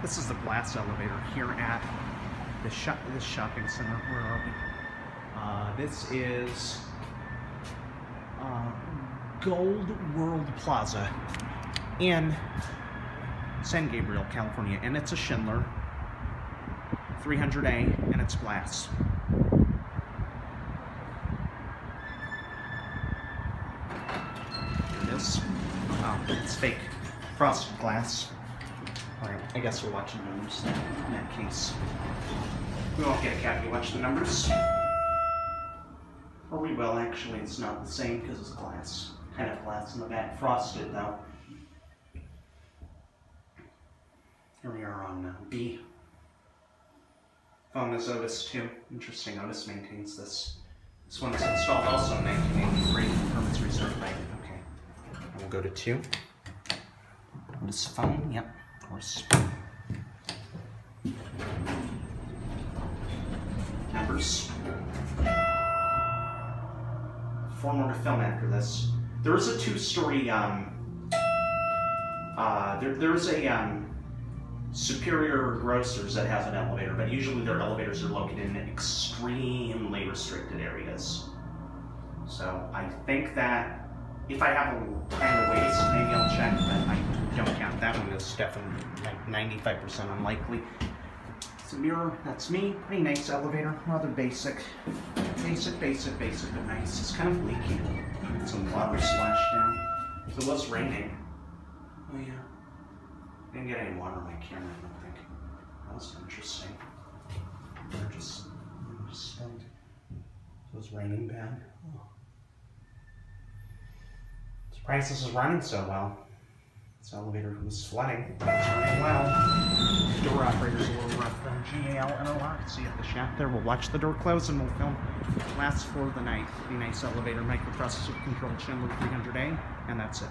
This is the glass elevator here at the shop, this shopping center. Where are we? Uh, this is uh, Gold World Plaza in San Gabriel, California, and it's a Schindler 300A, and it's glass. Here it is. Oh, it's fake frosted glass. Alright, I guess we're watching numbers in that case. We won't get a cat if you watch the numbers. Or we will, actually, it's not the same because it's glass. Kind of glass in the back. Frosted, though. Here we are on uh, B. Phone is Otis 2. Interesting, Otis maintains this. This one installed also in 1983. Permits reserved by, okay. And we'll go to 2. Otis phone, yep, Numbers. Four more to film after this. There is a two-story, um, uh, there, there's a, um, Superior Grocers that has an elevator, but usually their elevators are located in extremely restricted areas. So I think that if I have a kind of ways, maybe I'll check, but I don't count. That one is definitely like 95% unlikely. It's a mirror, that's me. Pretty nice elevator, rather basic. Basic, basic, basic, but nice. It's kind of leaky. Some water splashed down. It was raining. Oh yeah. Didn't get any water on my camera, I don't think. That was interesting. Or just, just spilled. So it was raining bad. Oh. Surprised this is running so well. This elevator was running well. Door operator's a little rough from GAL and See at the shaft there. We'll watch the door close and we'll film last for the night. Pretty nice elevator, microprocessor controlled Schindler 300A, and that's it.